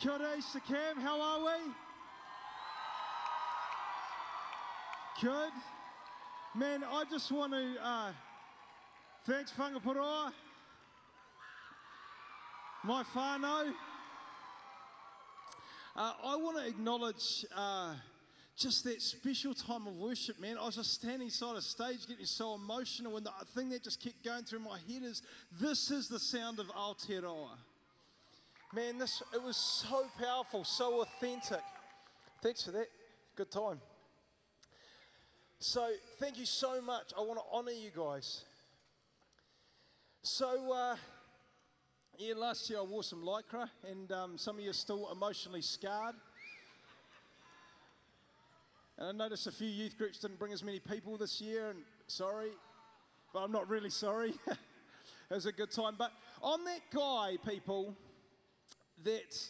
Kia ora, Cam, how are we? Good. Man, I just want to uh, thanks Whangaparoa, my whānau. Uh, I want to acknowledge uh, just that special time of worship, man. I was just standing side of stage getting so emotional, and the thing that just kept going through my head is this is the sound of Aotearoa. Man, this it was so powerful, so authentic. Thanks for that. Good time. So, thank you so much. I want to honor you guys. So, uh, yeah, last year I wore some lycra, and um, some of you are still emotionally scarred. And I noticed a few youth groups didn't bring as many people this year, and sorry, but I'm not really sorry. it was a good time. But I'm that guy, people, that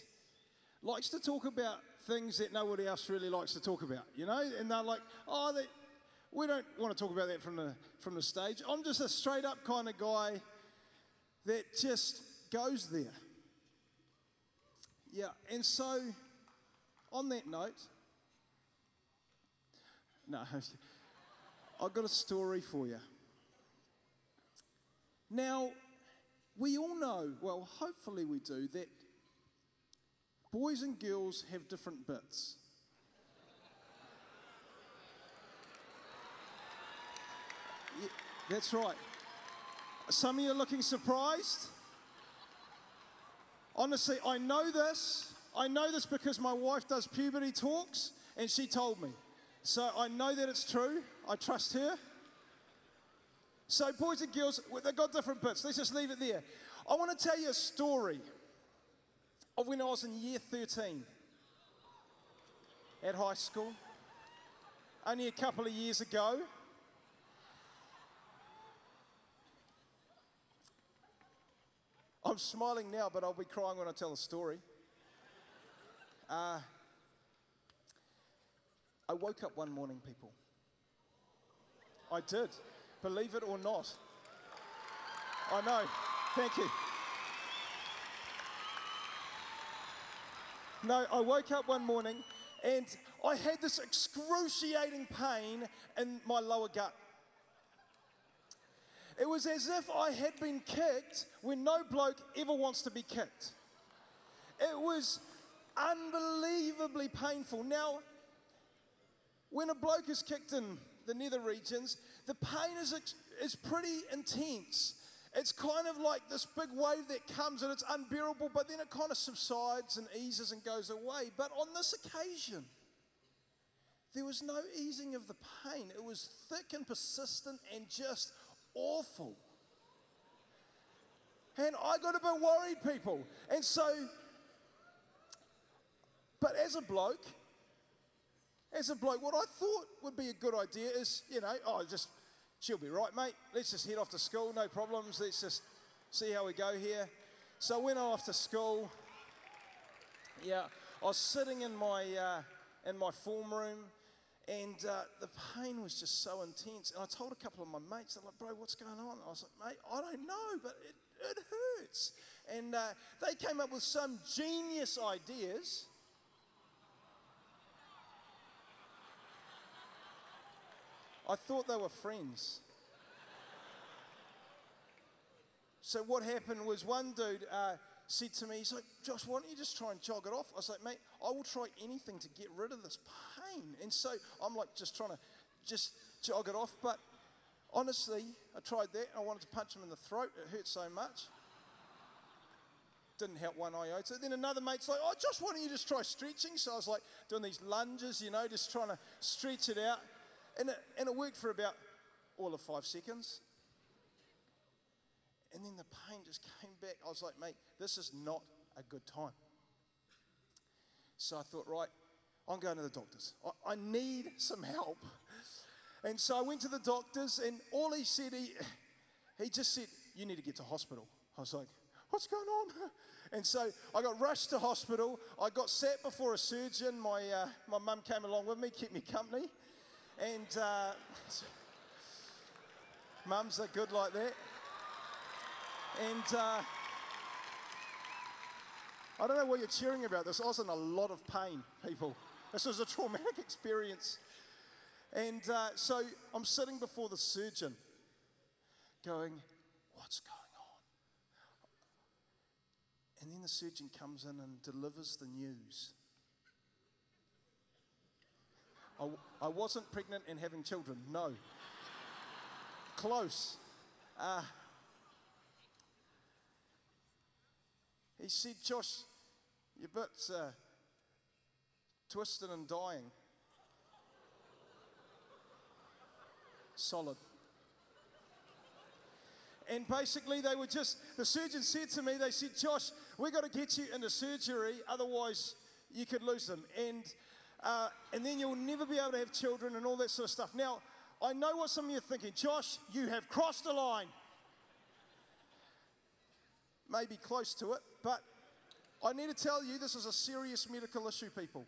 likes to talk about things that nobody else really likes to talk about, you know? And they're like, oh, they, we don't want to talk about that from the, from the stage. I'm just a straight up kind of guy that just goes there. Yeah, and so on that note, no, I've got a story for you. Now, we all know, well, hopefully we do, that boys and girls have different bits. Yeah, that's right. Some of you are looking surprised. Honestly, I know this. I know this because my wife does puberty talks and she told me. So I know that it's true. I trust her. So, boys and girls, they've got different bits. Let's just leave it there. I want to tell you a story of when I was in year 13 at high school, only a couple of years ago. I'm smiling now, but I'll be crying when I tell the story. Uh, I woke up one morning, people. I did, believe it or not. I know. Thank you. No, I woke up one morning and I had this excruciating pain in my lower gut. It was as if I had been kicked when no bloke ever wants to be kicked. It was unbelievably painful. Now, when a bloke is kicked in the nether regions, the pain is, is pretty intense. It's kind of like this big wave that comes and it's unbearable, but then it kind of subsides and eases and goes away. But on this occasion, there was no easing of the pain. It was thick and persistent and just awful. And I got a bit worried, people. And so, but as a bloke, as a bloke, what I thought would be a good idea is, you know, oh, just, she'll be right, mate. Let's just head off to school, no problems. Let's just see how we go here. So I went off to school. Yeah, I was sitting in my, uh, in my form room and uh, the pain was just so intense. And I told a couple of my mates, they're like, bro, what's going on? I was like, mate, I don't know, but it, it hurts. And uh, they came up with some genius ideas. I thought they were friends. So what happened was one dude uh, said to me, he's like, Josh, why don't you just try and jog it off? I was like, mate, I will try anything to get rid of this pain. And so I'm like just trying to just jog it off. But honestly, I tried that. I wanted to punch him in the throat. It hurt so much. Didn't help one iota. Then another mate's like, oh, Josh, why don't you just try stretching? So I was like doing these lunges, you know, just trying to stretch it out. And it, and it worked for about all of five seconds. And then the pain just came back. I was like, mate, this is not a good time. So I thought, right, I'm going to the doctors. I, I need some help. And so I went to the doctors, and all he said, he, he just said, You need to get to hospital. I was like, What's going on? And so I got rushed to hospital. I got sat before a surgeon. My, uh, my mum came along with me, kept me company. And uh, mums are good like that. And uh, I don't know what you're cheering about. This I was in a lot of pain, people. This was a traumatic experience. And uh, so I'm sitting before the surgeon going, What's going on? And then the surgeon comes in and delivers the news. I, I wasn't pregnant and having children, no. Close. Uh, he said, Josh, you're a bit uh, twisted and dying. Solid. And basically, they were just, the surgeon said to me, they said, Josh, we've got to get you into surgery, otherwise, you could lose them. And, uh, and then you'll never be able to have children and all that sort of stuff. Now, I know what some of you are thinking. Josh, you have crossed a line. Maybe close to it, but I need to tell you this is a serious medical issue, people.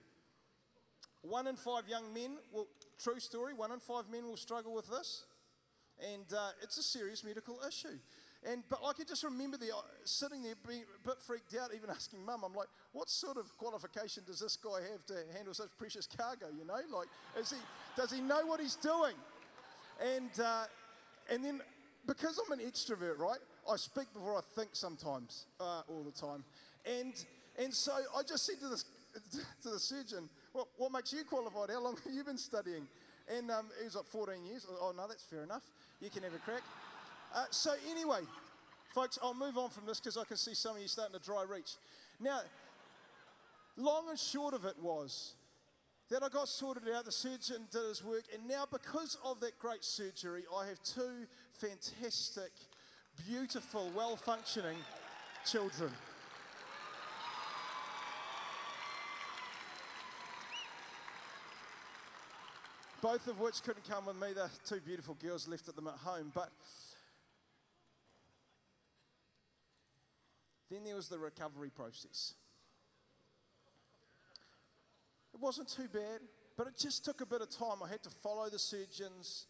One in five young men will, true story, one in five men will struggle with this. And uh, it's a serious medical issue. And, but I can just remember the, uh, sitting there being a bit freaked out, even asking mum, I'm like, what sort of qualification does this guy have to handle such precious cargo, you know? Like, is he, does he know what he's doing? And, uh, and then, because I'm an extrovert, right, I speak before I think sometimes, uh, all the time. And, and so I just said to, this, to the surgeon, what, what makes you qualified? How long have you been studying? And um, he was like 14 years. Oh, no, that's fair enough. You can have a crack. Uh, so, anyway, folks, I'll move on from this because I can see some of you starting to dry reach. Now, long and short of it was that I got sorted out, the surgeon did his work, and now because of that great surgery, I have two fantastic, beautiful, well functioning children. both of which couldn't come with me. The two beautiful girls left at them at home. But then there was the recovery process. It wasn't too bad, but it just took a bit of time. I had to follow the surgeon's,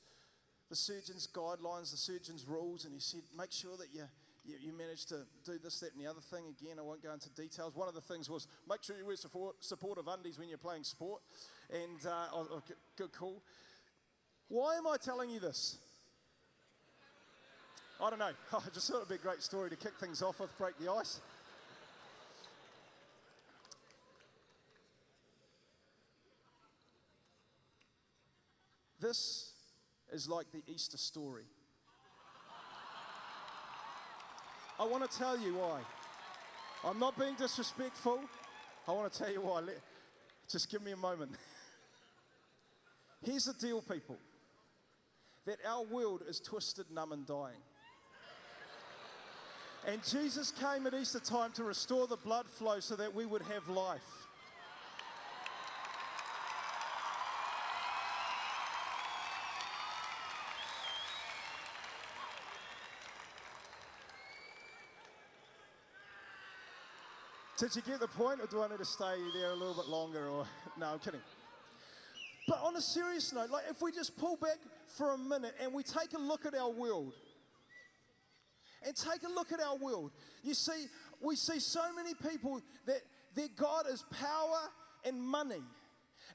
the surgeon's guidelines, the surgeon's rules, and he said, make sure that you you, you managed to do this, that, and the other thing. Again, I won't go into details. One of the things was make sure you wear support, supportive undies when you're playing sport. And uh, oh, oh, good call. Why am I telling you this? I don't know. I just thought it'd be a great story to kick things off with, break the ice. This is like the Easter story. I want to tell you why. I'm not being disrespectful. I want to tell you why. Just give me a moment. Here's the deal, people that our world is twisted, numb, and dying. And Jesus came at Easter time to restore the blood flow so that we would have life. Did you get the point, or do I need to stay there a little bit longer? Or no, I'm kidding. But on a serious note, like if we just pull back for a minute and we take a look at our world, and take a look at our world, you see, we see so many people that their God is power and money.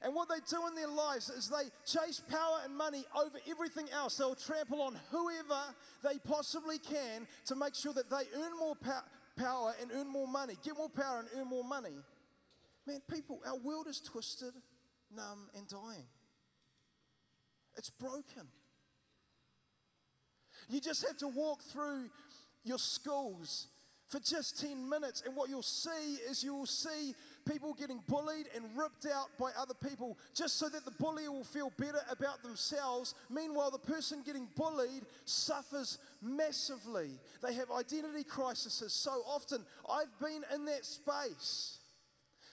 And what they do in their lives is they chase power and money over everything else. They'll trample on whoever they possibly can to make sure that they earn more power power and earn more money. Get more power and earn more money. Man, people, our world is twisted, numb, and dying. It's broken. You just have to walk through your schools for just 10 minutes, and what you'll see is you'll see people getting bullied and ripped out by other people just so that the bully will feel better about themselves. Meanwhile, the person getting bullied suffers massively. They have identity crises so often. I've been in that space.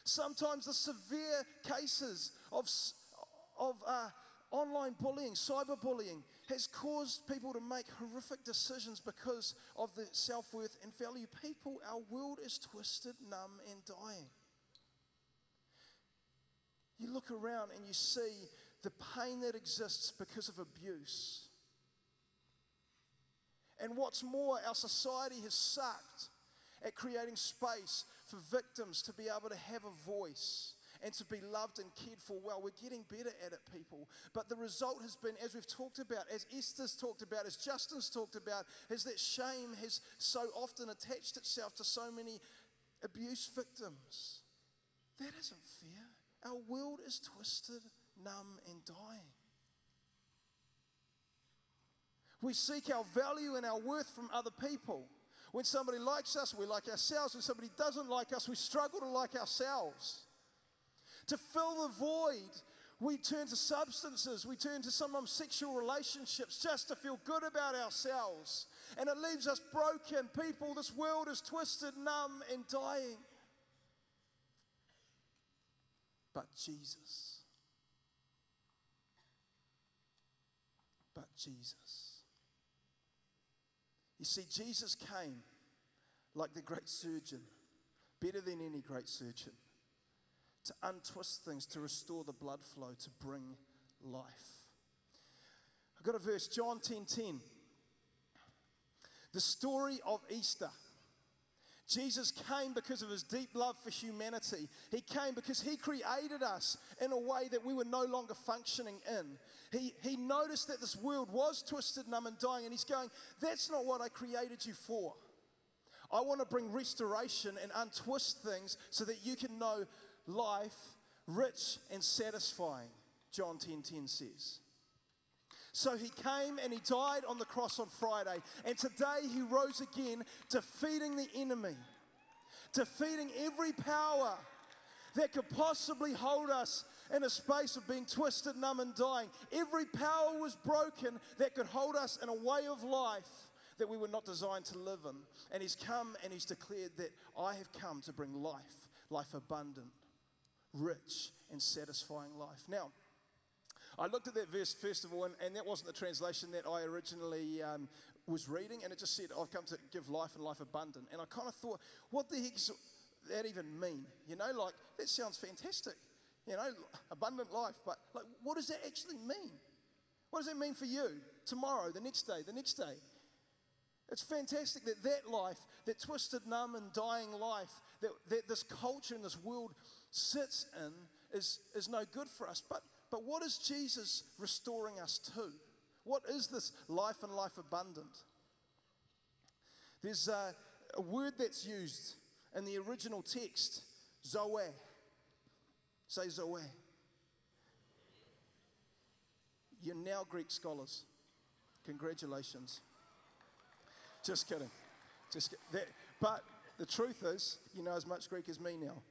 Sometimes the severe cases of, of uh, online bullying, cyberbullying, has caused people to make horrific decisions because of the self worth and value. People, our world is twisted, numb, and dying. You look around and you see the pain that exists because of abuse. And what's more, our society has sucked at creating space for victims to be able to have a voice and to be loved and cared for well. We're getting better at it, people. But the result has been, as we've talked about, as Esther's talked about, as Justin's talked about, is that shame has so often attached itself to so many abuse victims. That isn't fair. Our world is twisted, numb, and dying. We seek our value and our worth from other people. When somebody likes us, we like ourselves. When somebody doesn't like us, we struggle to like ourselves. To fill the void, we turn to substances, we turn to some sexual relationships just to feel good about ourselves. And it leaves us broken. People, this world is twisted, numb, and dying. But Jesus. But Jesus. You see, Jesus came like the great surgeon, better than any great surgeon to untwist things, to restore the blood flow, to bring life. I've got a verse, John 10 10. The story of Easter. Jesus came because of his deep love for humanity. He came because he created us in a way that we were no longer functioning in. He, he noticed that this world was twisted, numb, and dying, and he's going, That's not what I created you for. I want to bring restoration and untwist things so that you can know life rich and satisfying, John 10 10 says. So he came and he died on the cross on Friday, and today he rose again, defeating the enemy, defeating every power that could possibly hold us in a space of being twisted, numb, and dying. Every power was broken that could hold us in a way of life that we were not designed to live in. And he's come and he's declared that I have come to bring life, life abundant rich and satisfying life. Now, I looked at that verse first of all, and, and that wasn't the translation that I originally um, was reading, and it just said, I've come to give life and life abundant. And I kind of thought, what the heck does that even mean? You know, like, that sounds fantastic. You know, abundant life, but like, what does that actually mean? What does that mean for you tomorrow, the next day, the next day? It's fantastic that that life, that twisted, numb, and dying life, that, that this culture and this world sits in is, is no good for us. But, but what is Jesus restoring us to? What is this life and life abundant? There's a, a word that's used in the original text, Zoe. Say Zoe. You're now Greek scholars. Congratulations. Just kidding. Just that, but the truth is, you know as much Greek as me now.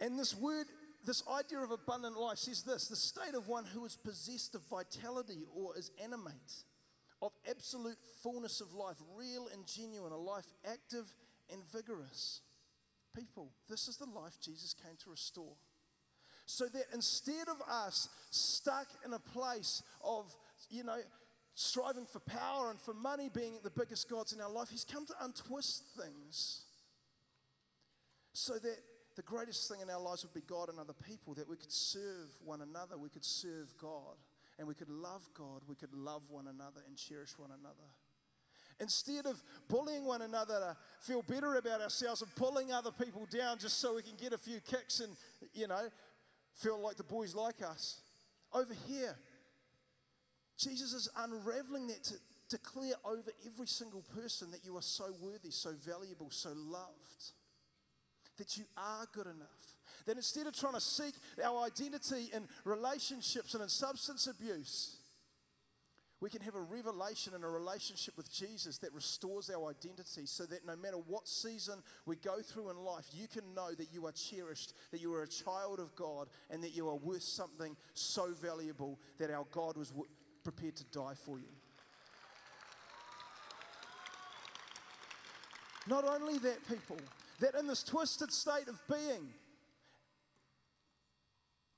And this word, this idea of abundant life says this the state of one who is possessed of vitality or is animate, of absolute fullness of life, real and genuine, a life active and vigorous. People, this is the life Jesus came to restore. So that instead of us stuck in a place of, you know, striving for power and for money being the biggest gods in our life, He's come to untwist things so that the greatest thing in our lives would be God and other people, that we could serve one another, we could serve God, and we could love God, we could love one another and cherish one another. Instead of bullying one another to feel better about ourselves and pulling other people down just so we can get a few kicks and, you know, feel like the boys like us. Over here, Jesus is unraveling that to declare over every single person that you are so worthy, so valuable, so loved that you are good enough. That instead of trying to seek our identity in relationships and in substance abuse, we can have a revelation and a relationship with Jesus that restores our identity so that no matter what season we go through in life, you can know that you are cherished, that you are a child of God, and that you are worth something so valuable that our God was w- prepared to die for you. Not only that, people, that in this twisted state of being,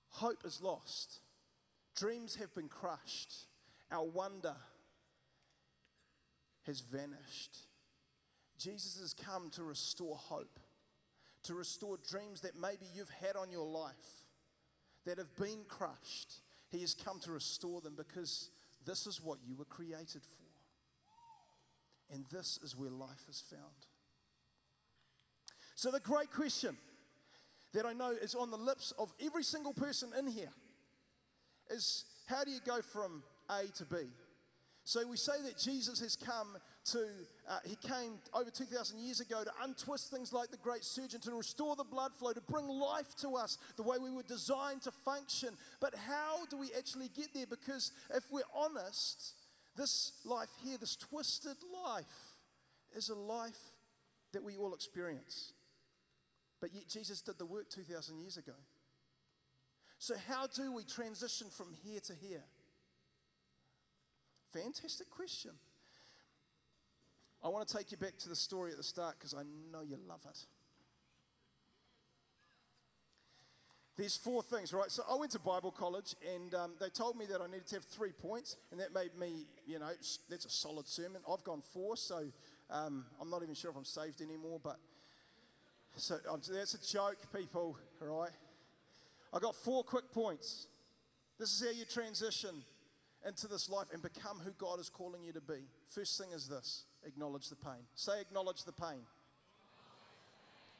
hope is lost, dreams have been crushed, our wonder has vanished. Jesus has come to restore hope, to restore dreams that maybe you've had on your life that have been crushed. He has come to restore them because this is what you were created for. And this is where life is found. So, the great question that I know is on the lips of every single person in here is how do you go from A to B? So we say that Jesus has come to, uh, he came over 2,000 years ago to untwist things like the great surgeon, to restore the blood flow, to bring life to us the way we were designed to function. But how do we actually get there? Because if we're honest, this life here, this twisted life, is a life that we all experience. But yet Jesus did the work 2,000 years ago. So, how do we transition from here to here? Fantastic question. I want to take you back to the story at the start because I know you love it. There's four things, right? So I went to Bible college and um, they told me that I needed to have three points, and that made me, you know, that's a solid sermon. I've gone four, so um, I'm not even sure if I'm saved anymore, but so um, that's a joke, people, all right? I got four quick points. This is how you transition into this life and become who God is calling you to be. First thing is this acknowledge the pain. Say, acknowledge the pain.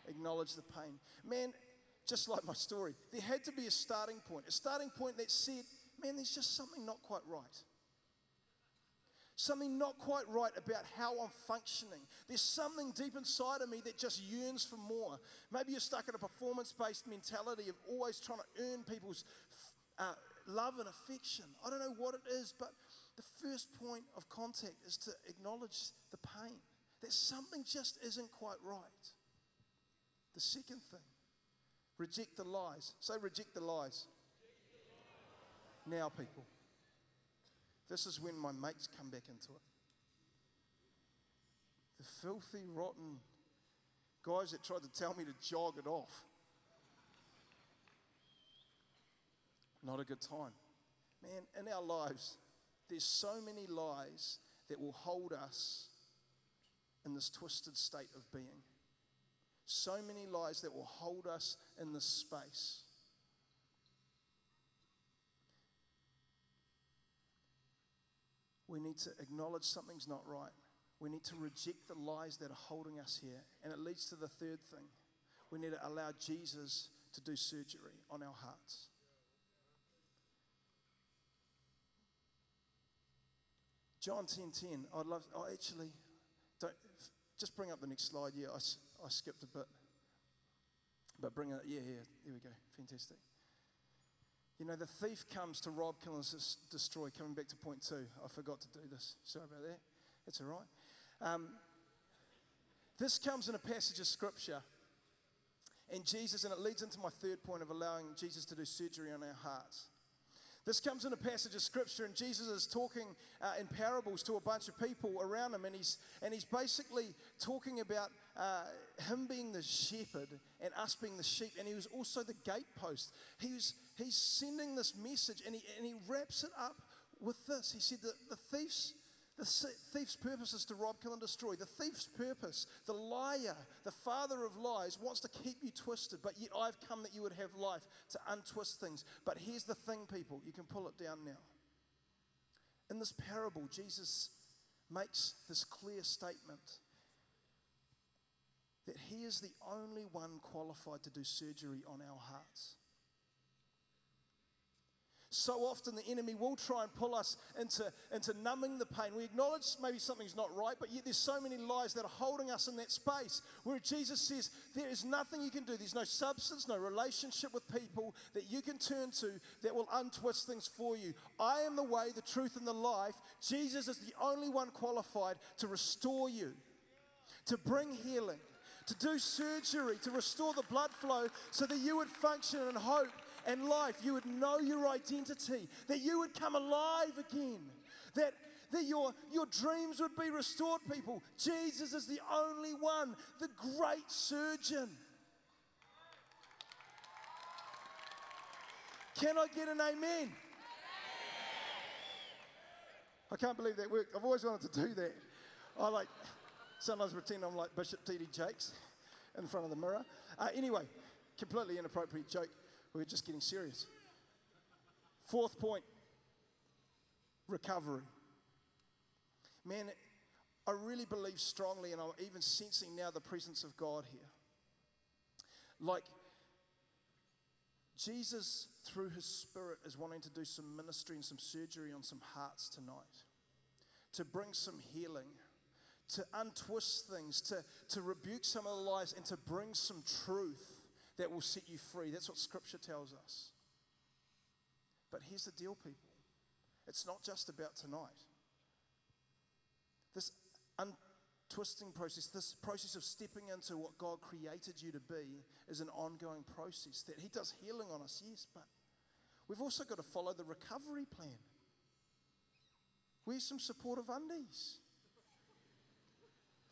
Acknowledge the pain. Man, just like my story, there had to be a starting point, a starting point that said, man, there's just something not quite right. Something not quite right about how I'm functioning. There's something deep inside of me that just yearns for more. Maybe you're stuck in a performance based mentality of always trying to earn people's uh, love and affection. I don't know what it is, but the first point of contact is to acknowledge the pain, that something just isn't quite right. The second thing, reject the lies. Say, reject the lies. Now, people, this is when my mates come back into it. The filthy, rotten guys that tried to tell me to jog it off. not a good time. Man, in our lives, there's so many lies that will hold us in this twisted state of being. So many lies that will hold us in this space. We need to acknowledge something's not right. We need to reject the lies that are holding us here. And it leads to the third thing. We need to allow Jesus to do surgery on our hearts. John 10 10. I'd love, oh, actually, don't, just bring up the next slide. Yeah, I, I skipped a bit. But bring it, yeah, yeah, there we go. Fantastic. You know, the thief comes to rob, kill, and destroy. Coming back to point two, I forgot to do this. Sorry about that. It's all right. Um, this comes in a passage of scripture. And Jesus, and it leads into my third point of allowing Jesus to do surgery on our hearts. This comes in a passage of scripture, and Jesus is talking uh, in parables to a bunch of people around him, and he's, and he's basically talking about uh, him being the shepherd and us being the sheep, and he was also the gatepost. He was, he's sending this message, and he, and he wraps it up with this. He said that the thief's the thief's purpose is to rob, kill, and destroy. The thief's purpose, the liar, the father of lies, wants to keep you twisted, but yet I've come that you would have life to untwist things. But here's the thing, people, you can pull it down now. In this parable, Jesus makes this clear statement that he is the only one qualified to do surgery on our hearts. So often the enemy will try and pull us into, into numbing the pain. We acknowledge maybe something's not right, but yet there's so many lies that are holding us in that space where Jesus says there is nothing you can do. There's no substance, no relationship with people that you can turn to that will untwist things for you. I am the way, the truth, and the life. Jesus is the only one qualified to restore you, to bring healing to do surgery, to restore the blood flow so that you would function and hope and life, you would know your identity, that you would come alive again, that, that your, your dreams would be restored, people. Jesus is the only one, the great surgeon. Can I get an amen? I can't believe that worked. I've always wanted to do that. I like, sometimes pretend I'm like Bishop T.D. Jakes in front of the mirror. Uh, anyway, completely inappropriate joke. We're just getting serious. Fourth point recovery. Man, I really believe strongly, and I'm even sensing now the presence of God here. Like, Jesus, through his Spirit, is wanting to do some ministry and some surgery on some hearts tonight, to bring some healing, to untwist things, to, to rebuke some of the lies, and to bring some truth that will set you free. That's what Scripture tells us. But here's the deal, people it's not just about tonight. This untwisting process, this process of stepping into what God created you to be, is an ongoing process. That He does healing on us, yes, but we've also got to follow the recovery plan. Where's some supportive undies?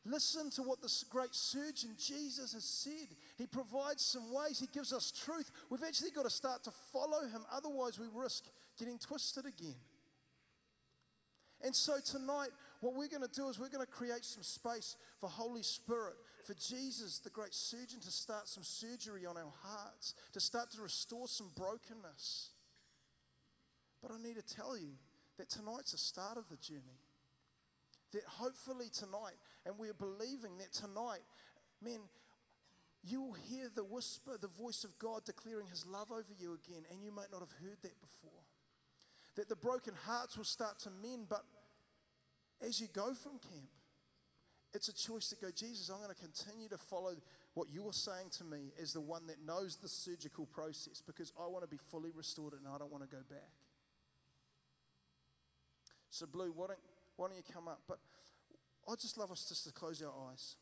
Listen to what this great surgeon Jesus has said. He provides some ways, He gives us truth. We've actually got to start to follow Him, otherwise, we risk getting twisted again. And so tonight, what we're going to do is we're going to create some space for Holy Spirit, for Jesus, the great surgeon, to start some surgery on our hearts, to start to restore some brokenness. But I need to tell you that tonight's the start of the journey. That hopefully tonight, and we're believing that tonight, man, you will hear the whisper, the voice of God declaring his love over you again, and you might not have heard that before. That the broken hearts will start to mend, but as you go from camp, it's a choice to go, Jesus, I'm going to continue to follow what you are saying to me as the one that knows the surgical process because I want to be fully restored and I don't want to go back. So, Blue, why don't, why don't you come up? But I'd just love us just to close our eyes.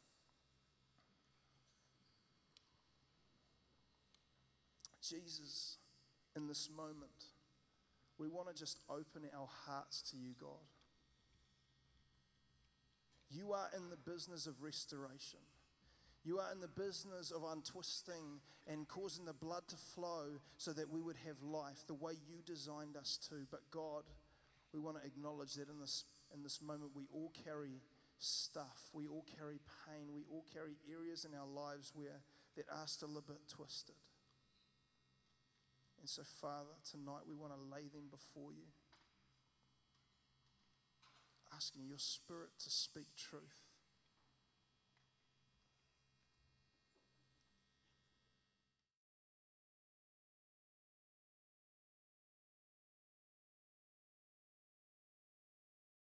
Jesus, in this moment, we want to just open our hearts to you, God. You are in the business of restoration. You are in the business of untwisting and causing the blood to flow so that we would have life the way you designed us to. But God, we want to acknowledge that in this, in this moment we all carry stuff. We all carry pain. We all carry areas in our lives where that are still a bit twisted. And so, Father, tonight we want to lay them before you asking your spirit to speak truth.